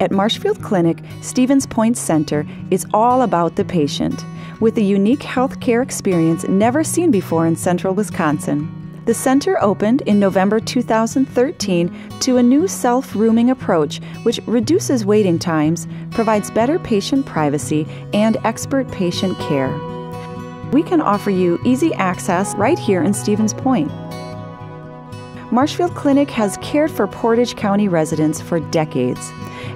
At Marshfield Clinic, Stevens Point Center is all about the patient, with a unique healthcare experience never seen before in central Wisconsin. The center opened in November 2013 to a new self rooming approach which reduces waiting times, provides better patient privacy, and expert patient care. We can offer you easy access right here in Stevens Point. Marshfield Clinic has cared for Portage County residents for decades,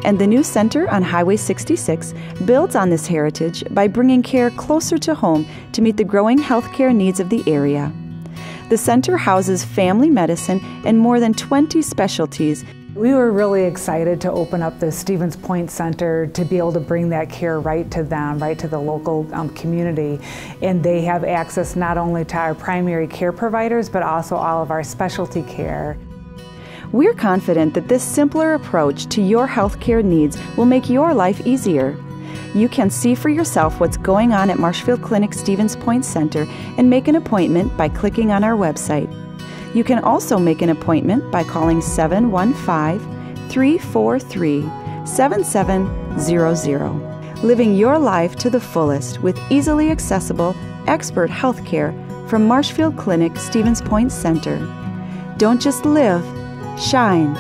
and the new center on Highway 66 builds on this heritage by bringing care closer to home to meet the growing healthcare needs of the area. The center houses family medicine and more than 20 specialties we were really excited to open up the Stevens Point Center to be able to bring that care right to them, right to the local um, community. And they have access not only to our primary care providers, but also all of our specialty care. We're confident that this simpler approach to your healthcare needs will make your life easier. You can see for yourself what's going on at Marshfield Clinic Stevens Point Center and make an appointment by clicking on our website. You can also make an appointment by calling 715 343 7700. Living your life to the fullest with easily accessible, expert health care from Marshfield Clinic Stevens Point Center. Don't just live, shine.